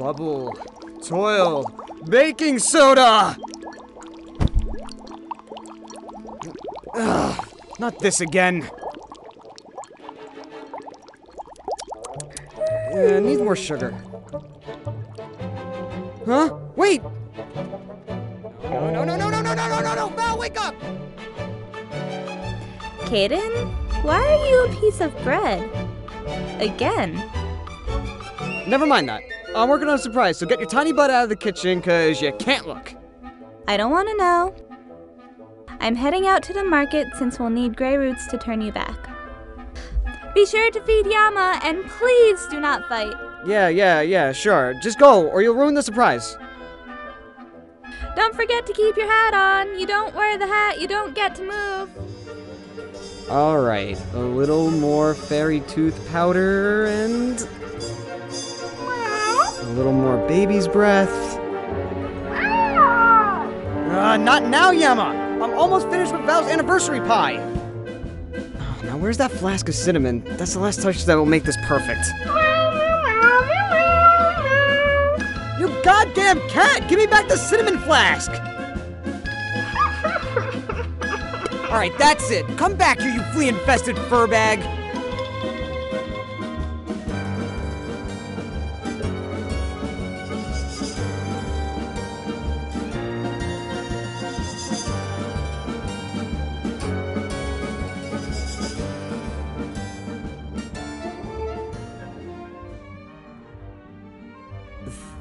Bubble. Toil. Baking soda! Ugh, not this again. Uh, needs more sugar. Huh? Wait! No, no, no, no, no, no, no, no, no, no! Val, wake up! Kdin, why are you a piece of bread? Again. Never mind that. I'm working on a surprise, so get your tiny butt out of the kitchen, cause you can't look. I don't want to know. I'm heading out to the market since we'll need gray roots to turn you back. Be sure to feed Yama and please do not fight. Yeah, yeah, yeah, sure. Just go, or you'll ruin the surprise. Don't forget to keep your hat on. You don't wear the hat, you don't get to move. Alright, a little more fairy tooth powder and. A little more baby's breath. Uh, not now, Yama! I'm almost finished with Val's anniversary pie! Oh, now, where's that flask of cinnamon? That's the last touch that will make this perfect. You goddamn cat! Give me back the cinnamon flask! Alright, that's it. Come back here, you flea infested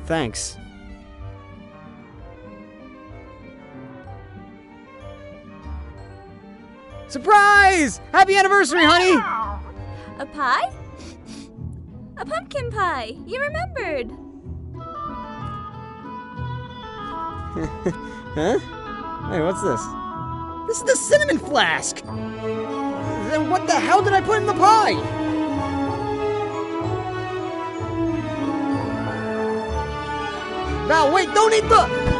Thanks. Surprise! Happy anniversary, honey! A pie? A pumpkin pie. You remembered. Huh? Hey, what's this? This is the cinnamon flask! Then what the hell did I put in the pie? Val, wait, don't eat the.